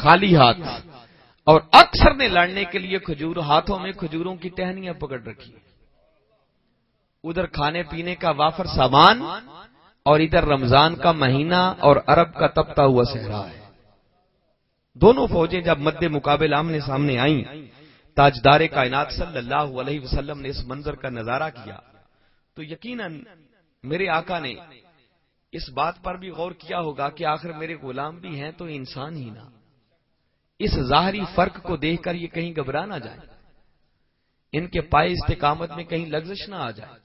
खाली हाथ। और अक्सर ने लड़ने के लिए खजूर, हाथों में खजूरों की टहनियाँ पकड़ रखी। उधर खाने पीने का वाफर सामान और इधर रमज़ान का महीना और अरब का तपता हुआ सहरा है। दोनों फौजें जब मध्य मुकाबले आमने सामने आई, ताजदार कायनात सल्लल्लाहु अलैहि वसल्लम ने इस मंजर का नज़ारा किया। तो यकीनन, मेरे आका ने इस बात पर भी गौर किया होगा कि आखिर मेरे गुलाम भी हैं तो इंसान ही ना। इस जाहरी फ़र्क को देखकर ये कहीं घबरा ना जाए। इनके पाए इस्तेकामत में कहीं लग्जश ना आ जाए।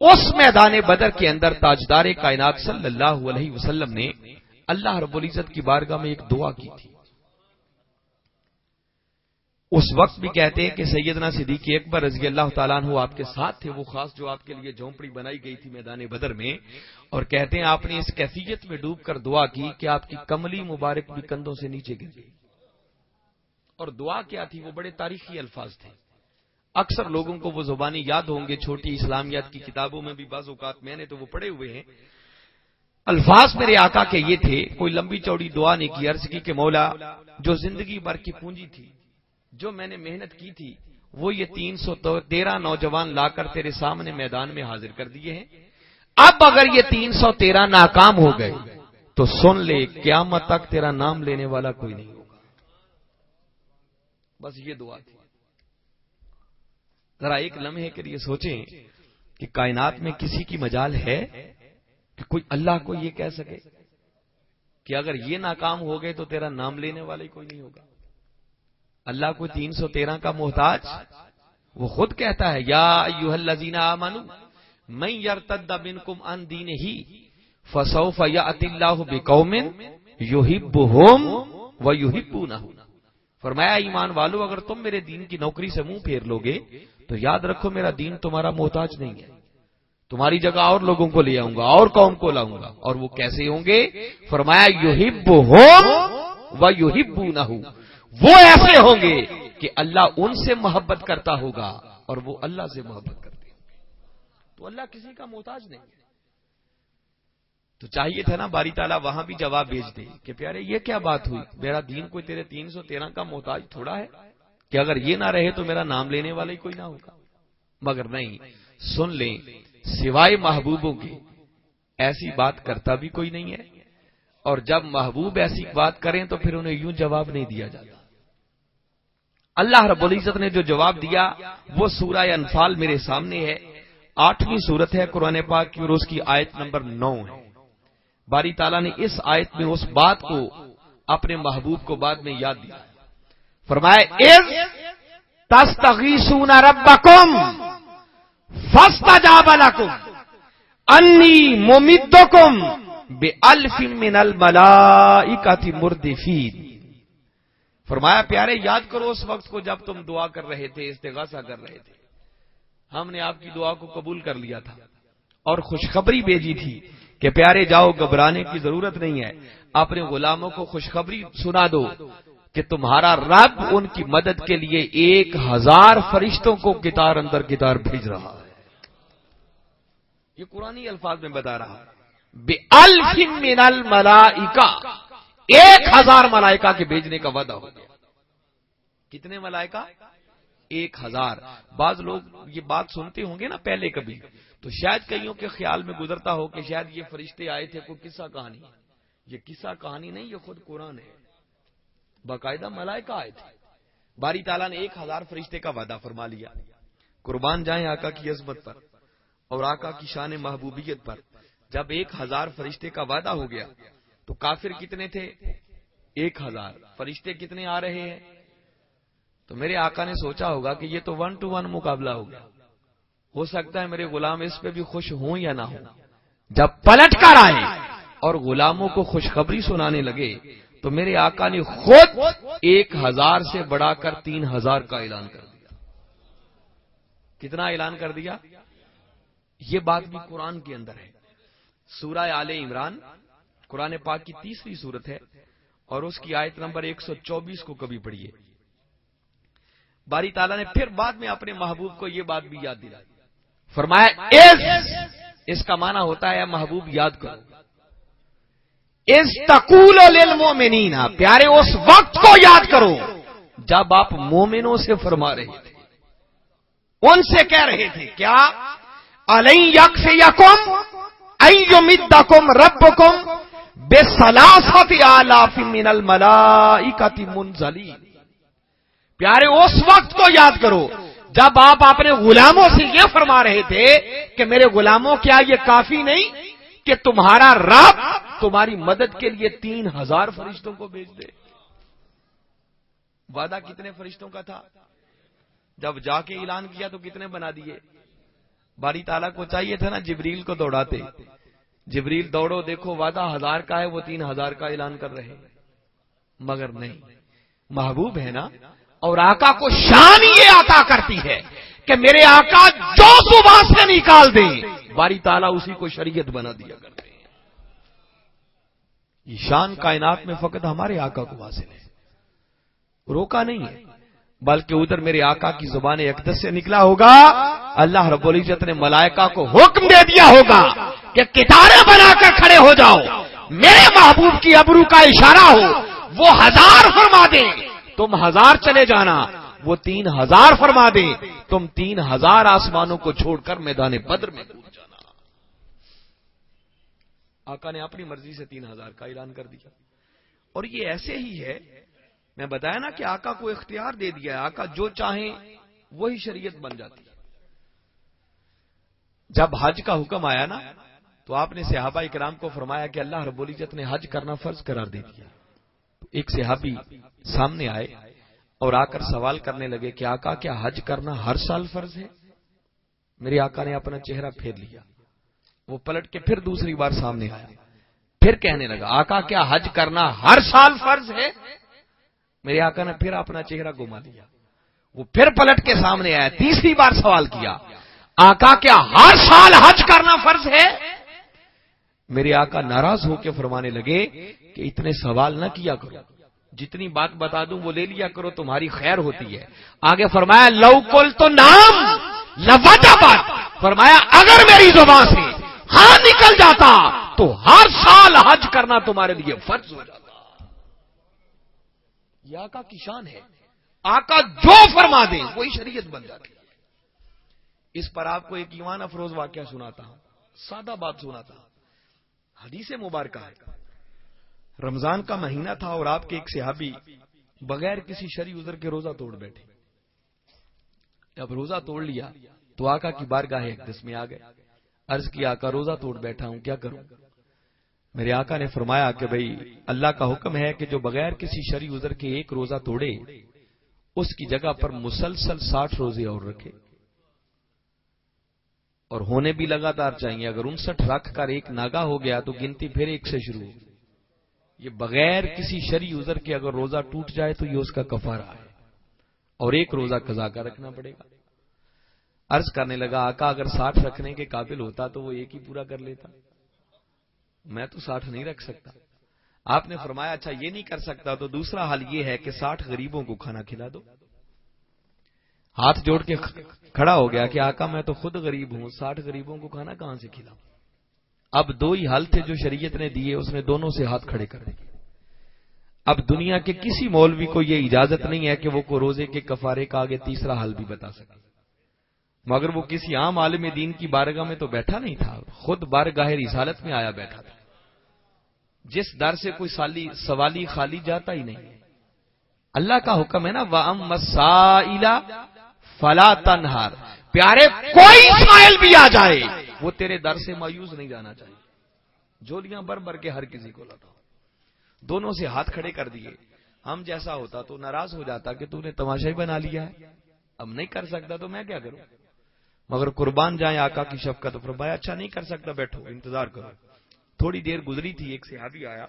उस मैदान बदर के अंदर ताजदार कायनात सल्लल्लाहु अलैहि वसल्लम ने अल्लाह रब्बुल इज़्ज़त की बारगाह में एक दुआ की थी। उस वक्त भी कहते हैं कि सैयदना सिद्दीकी अकबर रज़ी अल्लाह तला आपके साथ थे, वो खास जो आपके लिए झोंपड़ी बनाई गई थी मैदान बदर में, और कहते हैं आपने इस कैफियत में डूबकर दुआ की कि आपकी कमली मुबारक भी कंधों से नीचे गिर गई। और दुआ क्या थी, वो बड़े तारीखी अल्फाज थे। अक्सर लोगों को वो जुबानी याद होंगे, छोटी इस्लामियात की किताबों में भी बाजुकात मैंने तो वो पढ़े हुए हैं। अल्फाज मेरे आका के ये थे, कोई लंबी चौड़ी दुआ नहीं की अर्ज़ की कि, मौला, जो ज़िंदगी भर की पूंजी थी, जो मैंने मेहनत की थी, वो ये तीन सौ तेरह नौजवान लाकर तेरे सामने मैदान में हाजिर कर दिए हैं। अब अगर ये तीन सौ तेरह नाकाम हो गए तो सुन ले, क्यामत तक तेरा नाम लेने वाला कोई नहीं होगा। बस ये दुआ थी। जरा एक लम्हे के लिए सोचें कि कायनात में किसी की मजाल है कि कोई अल्लाह को ये कह सके कि अगर ये नाकाम हो गए तो तेरा नाम लेने वाला ही कोई नहीं होगा। अल्लाह को तीन सौ तेरह का मोहताज, वो खुद कहता है, या युहल्लजीना आमनु, मैं यरतद बिन कुम अन दीन ही फसौफ या अतिल्लाह बिकौमिन युहिब होम व युहिबू न फरमाया, ईमान वालो, अगर तुम मेरे दीन की नौकरी से मुँह फेर लोगे तो याद रखो मेरा दीन तुम्हारा मोहताज नहीं है। तुम्हारी जगह और लोगों को ले आऊँगा, और कौम को लाऊँगा, और वो कैसे होंगे? फरमाया युहिब होम व युहिबू न वो ऐसे होंगे कि अल्लाह उनसे मोहब्बत करता होगा, और वो अल्लाह से मोहब्बत करते होंगे। तो अल्लाह किसी का मोहताज नहीं है। तो चाहिए था ना, बारी ताला वहाँ भी जवाब भेज दे कि प्यारे, ये क्या बात हुई? मेरा दीन कोई तेरे तीन सौ तेरह का मोहताज थोड़ा है? कि अगर ये ना रहे तो मेरा नाम लेने वाला ही कोई ना होगा। मगर नहीं, सुन ले, सिवाय महबूबों के, ऐसी बात करता भी कोई नहीं है। और जब महबूब ऐसी बात करें तो फिर उन्हें यूँ जवाब नहीं दिया जाता। अल्लाह रब्बुल इज़्ज़त ने जो जवाब दिया, वो सूरह अनफाल मेरे सामने है। आठवीं सूरत है कुरान पाक की और उसकी आयत नंबर नौ है। बारी ताला ने इस आयत में उस बात को, अपने महबूब को बाद में याद दिया। फरमाए तस्तगीसून रब्बकुम फस्तजाबलकुम अन्नी मुमिद्दुकुम बे अल्फिन मिनल मलाइकति मुर्दिफीन। फरमाया, प्यारे, याद करो उस वक्त को जब तुम दुआ कर रहे थे, इस्तेगासा कर रहे थे। हमने आपकी दुआ को कबूल कर लिया था और खुशखबरी भेजी थी कि प्यारे जाओ, घबराने की ज़रूरत नहीं है। अपने गुलामों को खुशखबरी सुना दो कि तुम्हारा रब उनकी मदद के लिए एक हज़ार फरिश्तों को कितार अंदर कितार भेज रहा है। ये कुरानी अल्फाज में बता रहा है। बेअल्फिन मिनल मलाइका। एक हज़ार मलाइका के भेजने का वादा हो गया। कितने मलाइका? एक हज़ार। बाज लोग ये बात सुनते होंगे ना पहले कभी। तो शायद कईयों के ख्याल में गुजरता हो कि शायद ये फरिश्ते आए थे, कोई किस्सा कहानी? ये किस्सा कहानी नहीं, ये खुद कुरान है। बाकायदा मलाइका आए थे। बारी ताला ने एक हज़ार फरिश्ते का वादा फरमा लिया। कुर्बान जाए आका की अजमत पर और आका की शान महबूबियत पर। जब एक हज़ार फरिश्ते का वादा हो गया तो काफिर कितने थे? एक हज़ार। फरिश्ते कितने आ रहे हैं? तो मेरे आका ने सोचा होगा कि ये तो वन टू वन मुकाबला हो गया। हो सकता है मेरे गुलाम इस पे भी खुश हों या ना हो। जब पलट कर आए और गुलामों को खुशखबरी सुनाने लगे तो मेरे आका ने खुद एक हज़ार से बढ़ाकर तीन हज़ार का ऐलान कर दिया। कितना ऐलान कर दिया? ये बात भी कुरान के अंदर है। सूरह आले इमरान, कुरान पाक की तीसरी सूरत है और उसकी आयत नंबर 124 को कभी पढ़िए। बारी ताला ने फिर बाद में अपने महबूब को यह बात भी याद दिलाई। फरमाया, इस इसका माना होता है महबूब, याद करो। इस तकूल मोमिनीना, प्यारे, उस वक्त को याद करो, जब आप मोमिनों से फरमा रहे थे। उनसे कह रहे थे, क्या? अलई यक्ष यकुम अयुमिदकुम रबकुम बेसलासत आलाफी मिनल मलाइकति मुंजली प्यारे, उस वक्त को याद करो जब आप अपने गुलामों से यह फरमा रहे थे कि मेरे गुलामों क्या ये काफ़ी नहीं, कि तुम्हारा रब तुम्हारी मदद के लिए तीन हज़ार फरिश्तों को भेज दे। वादा कितने फरिश्तों का था? जब जाके ऐलान किया तो कितने बना दिए? बारी ताला को चाहिए था ना जिबरील को दौड़ाते। जिबरील दौड़ो, देखो वादा हज़ार का है, वो तीन हज़ार का ऐलान कर रहे मगर नहीं, महबूब है ना और आका को शान ये आता करती है कि मेरे आका जो सुबह से निकाल दे। बारी ताला उसी को शरीयत बना दिया करते हैं ये शान कायनात में फकत हमारे आका को हासिल है रोका नहीं है। बल्कि उधर मेरे आका की ज़ुबान एकदस से निकला होगा। अल्लाह रब्बुल इज़्ज़त ने मलाइका को हुक्म दे दिया होगा कि कितारे बनाकर खड़े हो जाओ। मेरे महबूब की अबरू का इशारा हो, वो हज़ार फरमा दे। तुम हज़ार चले जाना, वो तीन हज़ार फरमा दे, तुम तीन हज़ार आसमानों को छोड़कर मैदान बद्र में कूद जाना। आका ने अपनी मर्ज़ी से तीन हज़ार का ऐलान कर दिया। और ये ऐसे ही है, मैं बताया ना कि आका को इख्तियार दे दिया है, आका जो चाहे, वही शरीयत बन जाती है। जब हज का हुक्म आया ना तो आपने सिहाबा इकराम को फरमाया कि अल्लाह रब्बुल इज़्ज़त ने हज करना फ़र्ज़ करार दे दिया। एक सिहाबी सामने आए और आकर सवाल करने लगे कि आका, क्या हज करना हर साल फ़र्ज़ है? मेरे आका ने अपना चेहरा फेर लिया। वो पलट के फिर दूसरी बार सामने आया। फिर कहने लगा, आका, क्या हज करना हर साल फ़र्ज़ है? मेरे आका ने फिर अपना चेहरा घुमा लिया वो फिर पलट के सामने आया, तीसरी बार सवाल किया, आका, क्या हर साल हज करना फ़र्ज़ है? मेरे आका नाराज़ होकर फरमाने लगे कि इतने सवाल न किया करो। जितनी बात बता दूँ वो ले लिया करो, तुम्हारी खैर होती है। आगे फरमाया लवकुल तो नाम लवाटा बात। फरमाया, अगर मेरी ज़ुबान से हाँ निकल जाता तो हर साल हज करना तुम्हारे लिए फ़र्ज़ हो जाता। यह आका की शान है। आका जो फरमा दे, वही शरीयत बन जाती है। इस पर आपको एक ईमान अफरोज वाक्य सुनाता हूँ। सादा बात सुनाता हूँ। हदीस मुबारक है। रमज़ान का महीना था और आपके एक सिहाबी बगैर किसी शरी उजर के रोजा तोड़ बैठे। जब रोजा तोड़ लिया तो आका की बारगाह एक में आ गए। अर्ज़ किया, आका, रोजा तोड़ बैठा हूँ, क्या करूँ? मेरे आका ने फरमाया कि भाई, अल्लाह का हुक्म है कि जो बगैर किसी शरी उजर के एक रोजा तोड़े, उसकी जगह पर मुसलसल साठ रोज़े और रखे। और होने भी लगातार चाहिए। अगर उनसठ रख कर एक नागा हो गया तो गिनती फिर एक से शुरू। ये बगैर किसी शरी उजर के अगर रोजा टूट जाए तो ये उसका कफारा है। और एक रोजा कजा का रखना पड़ेगा। अर्ज़ करने लगा, आका, अगर साठ रखने के काबिल होता तो वो एक ही पूरा कर लेता। मैं तो साठ नहीं रख सकता। आपने फरमाया अच्छा ये नहीं कर सकता तो दूसरा हाल ये है कि साठ गरीबों को खाना खिला दो। हाथ जोड़ के खड़ा हो गया कि आका, मैं तो खुद गरीब हूँ, साठ गरीबों को खाना कहाँ से खिलाऊं अब दो ही हल थे जो शरीयत ने दिए, उसने दोनों से हाथ खड़े कर दिए। अब दुनिया के किसी मौलवी को यह इजाज़त नहीं है कि वो को रोज़े के कफारे का आगे तीसरा हल भी बता सके। मगर वो किसी आम आलम दीन की बारगाह में तो बैठा नहीं था, खुद बारगाह रिसालत में आया बैठा था। जिस दर से कोई साली, सवाली खाली जाता ही नहीं। अल्लाह का हुक्म है ना वाम मसाइला फला तनहार। प्यारे, कोई साइल भी आ जाए, वो तेरे दर से मायूस नहीं जाना चाहिए। झोलियाँ बर बर के हर किसी को लौटाओ दोनों से हाथ खड़े कर दिए। हम जैसा होता तो नाराज़ हो जाता कि तूने तमाशा ही बना लिया है। अब नहीं कर सकता तो मैं क्या करूँ? मगर कुर्बान जाए आका की शफकत। फरमाया अच्छा नहीं कर सकता, बैठो, इंतज़ार करो। थोड़ी देर गुजरी थी, एक सिहाबी आया।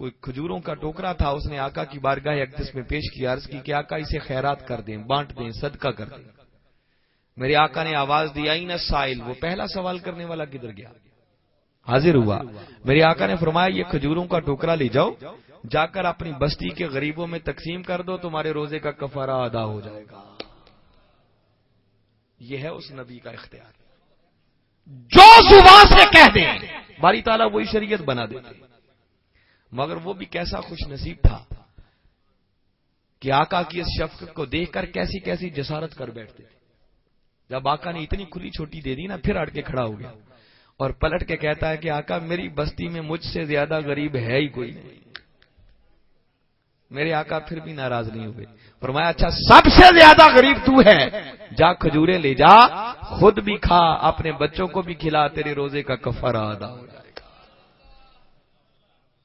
कोई खजूरों का टोकरा था, उसने आका की बारगाह अकदस में पेश किया, अर्ज़ की कि आका इसे खैरात कर दें, बांट दें, सदका कर दें। मेरे आका ने आवाज़ दिया ही न साइल वो पहला सवाल करने वाला किधर गया? हाजिर हुआ। मेरे आका ने फरमाया, ये खजूरों का टोकरा ले जाओ, जाकर अपनी बस्ती के गरीबों में तकसीम कर दो, तुम्हारे रोज़े का कफारा अदा हो जाएगा। यह है उस नबी का इख्तियार। जो ज़ुबान से कह दे, बारी ताला वही शरीयत बना देते। मगर वो भी कैसा खुश नसीब था कि आका की इस शफकत को देखकर कैसी कैसी जसारत कर बैठते थे। जब आका ने इतनी खुली छोटी दे दी ना, फिर अड़के खड़ा हो गया और पलट के कहता है कि, आका, मेरी बस्ती में मुझसे ज़्यादा गरीब है ही कोई नहीं। मेरे आका फिर भी नाराज़ नहीं हुए फरमाया अच्छा सबसे ज़्यादा गरीब तू है। जा, खजूरे ले जा, खुद भी खा, अपने बच्चों को भी खिला, तेरे रोज़े का कफरा अदा हो जाएगा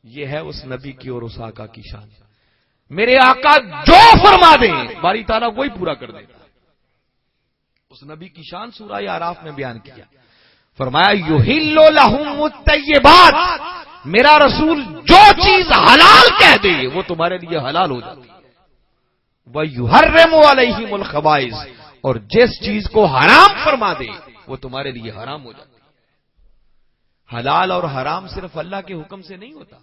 ये है उस नबी की और उस आका की शान। मेरे आका जो फरमा दे, बारी ताला वही पूरा कर देता। उस नबी की शान सूरा आराफ में बयान किया। फरमाया, युहिल्लो लहुम बात मेरा रसूल जो चीज़ हलाल कह दे, वो तुम्हारे लिए हलाल हो जाती है। वह युहर्रम ही मुलखबाइज और जिस चीज़ को हराम फरमा दे, वो तुम्हारे लिए हराम हो जाती है। हलाल और हराम सिर्फ़ अल्लाह के हुक्म से नहीं होता।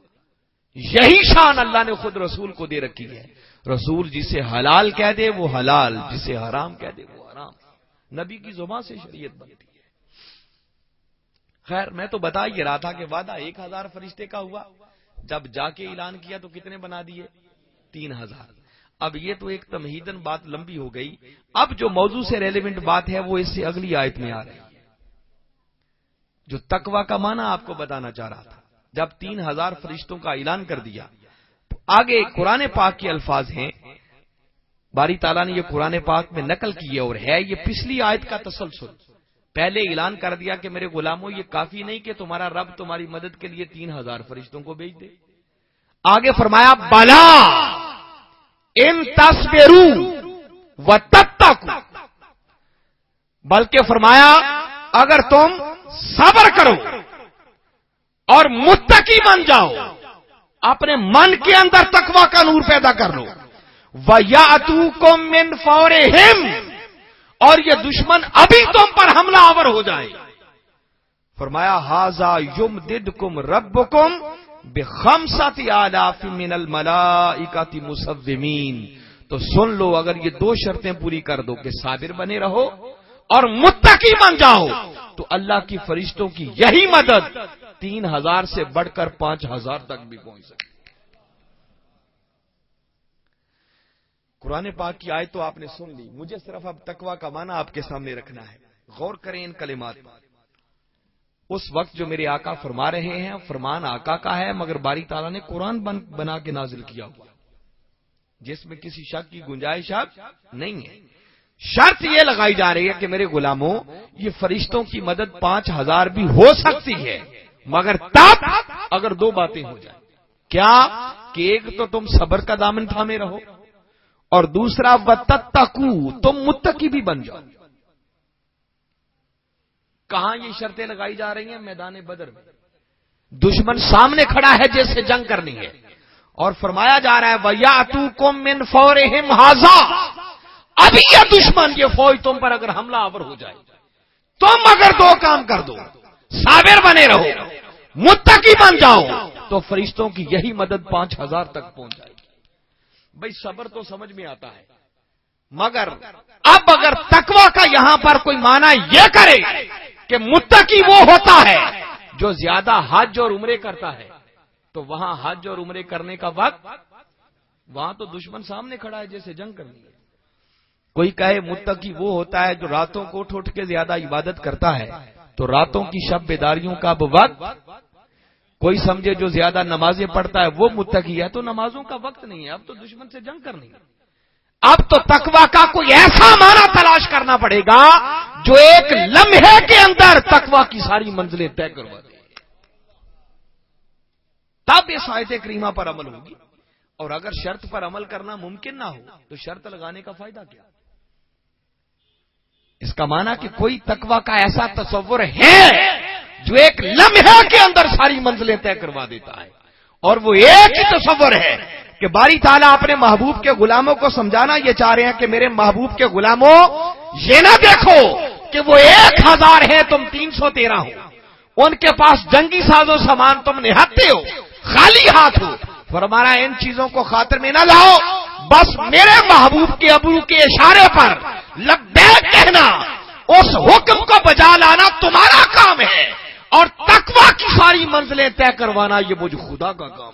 यही शान अल्लाह ने खुद रसूल को दे रखी है। रसूल जिसे हलाल कह दे, वो हलाल। जिसे हराम कह दे, वो हराम। नबी की जुबा से शरीयत बनती है। खैर, मैं तो बता ही रहा था कि वादा एक हज़ार फरिश्ते का हुआ। जब जाके ऐलान किया तो कितने बना दिए? तीन हज़ार। अब ये तो एक तमहीदन बात लंबी हो गई। अब जो मौजू से रेलिवेंट बात है, वो इससे अगली आयत में आ रही है। जो तकवा का माना आपको बताना चाह रहा था। जब तीन हज़ार फरिश्तों का ऐलान कर दिया। तो आगे कुरान पाक के अल्फाज हैं। बारी ताला ने यह कुरान पाक में नकल की है और है ये पिछली आयत का तसलसल। पहले ऐलान कर दिया कि मेरे गुलामों, ये काफ़ी नहीं कि तुम्हारा रब तुम्हारी मदद के लिए तीन हज़ार फरिश्तों को भेज दे। आगे फरमाया, बला इन तस्वेरू व तक बल्कि फरमाया, अगर तुम सबर करो और मुत्तकी बन जाओ। अपने मन के अंदर तकवा का नूर पैदा कर लो। वयातू को मिन फौरे हिम और ये दुश्मन अभी तुम पर हमला आवर हो जाए। फरमाया, हाजा युम दिद कुम रब कुम बेखमसाती आलाफी मिनल मलाइकाती मुसविमीन तो सुन लो, अगर ये दो शर्तें पूरी कर दो कि साबिर बने रहो और मुत्तकी बन जाओ तो अल्लाह की फरिश्तों की यही मदद तीन हज़ार से बढ़कर पाँच हज़ार तक भी पहुँच सके। कुरान पाक की आय तो आपने सुन ली। मुझे सिर्फ़ अब तकवा का माना आपके सामने रखना है। गौर करें इन कलिमात उस वक्त जो मेरे आका फरमा रहे हैं फरमान आका का है मगर बारी ताला ने कुरान बन, बना के नाजिल किया हुआ। जिसमें किसी शक की गुंजाइश अब नहीं है। शर्त यह लगाई जा रही है कि मेरे गुलामों ये फरिश्तों की मदद पाँच हज़ार भी हो सकती है। मगर तब अगर दो बातें हो जाए। क्या कि एक तो तुम सबर का दामन थामे रहो? और दूसरा व वतकू तुम मुत्तकी भी बन जाओ। कहा ये शर्तें लगाई जा रही हैं? मैदान बदर में। दुश्मन सामने खड़ा है जैसे जंग करनी है। और फरमाया जा रहा है वया तू को मिन फौर हिम हाजा। अभी यह दुश्मन, ये फौज तुम पर अगर हमला आवर हो जाए, तुम अगर दो काम कर दो। साबिर बने रहो, मुत्तकी बन जाओ। तो फरिश्तों की यही मदद पाँच हज़ार तक पहुँच जाएगी भाई, सबर तो समझ में आता है। मगर अब अगर तकवा का यहाँ पर कोई माना यह करे कि मुत्तकी वो होता है जो ज़्यादा हज और उम्रे करता है तो वहाँ हज और उम्रे करने का वक्त, वहाँ तो दुश्मन सामने खड़ा है जैसे जंग करनी है कोई कहे मुत्तकी वो होता है जो रातों को उठ उठ के ज़्यादा इबादत करता है तो रातों की शब बेदारियों का अब वक्त कोई समझे जो ज़्यादा नमाजें पढ़ता है, वो मुत्तकी है। तो नमाजों का वक्त नहीं है, अब तो दुश्मन से जंग करनी है। अब तो तकवा का कोई ऐसा माना तलाश करना पड़ेगा, जो एक लम्हे के अंदर तकवा की सारी मंजिलें तय करवा दे। तब इस आयत करीमा पर अमल होगी। और अगर शर्त पर अमल करना मुमकिन ना हो तो शर्त लगाने का फ़ायदा क्या? इसका माना कि कोई तकवा का ऐसा तस्वुर है जो एक लम्हे के अंदर सारी मंजिलें तय करवा देता है। और वो एक ही तस्वर है कि बारी ताला अपने महबूब के गुलामों को समझाना ये चाह रहे हैं कि मेरे महबूब के गुलामों, ये ना देखो कि वो एक हज़ार है, तुम तीन सौ तेरह हो। उनके पास जंगी साजो सामान तुम निहत्ते हो, खाली हाथ हो। फरमाना, इन चीज़ों को खातर में ना लाओ। बस मेरे महबूब के अबरू के इशारे पर लब्बैक कहना, उस हुक्म को बजा लाना तुम्हारा काम है और तकवा की सारी मंजिलें तय करवाना ये मुझे खुदा का काम